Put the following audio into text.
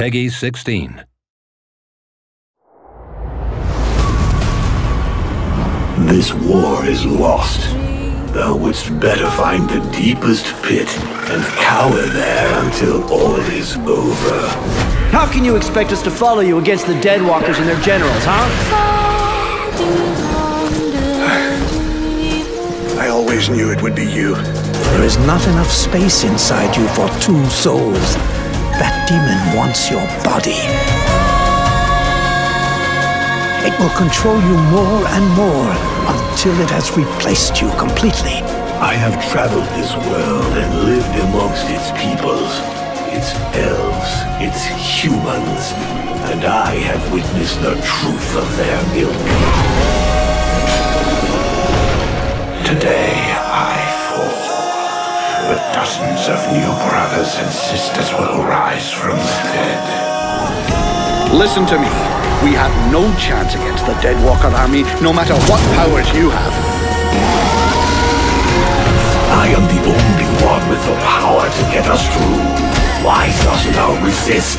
PEGI 16. This war is lost. Thou wouldst better find the deepest pit and cower there until all is over. How can you expect us to follow you against the Deadwalkers and their generals, huh? I always knew it would be you. There is not enough space inside you for two souls. That demon wants your body. It will control you more and more until it has replaced you completely. I have traveled this world and lived amongst its peoples, its elves, its humans, and I have witnessed the truth of their ilk. Today dozens of new brothers and sisters will rise from the dead. Listen to me. We have no chance against the Deadwalker army, no matter what powers you have. I am the only one with the power to get us through. Why dost thou resist?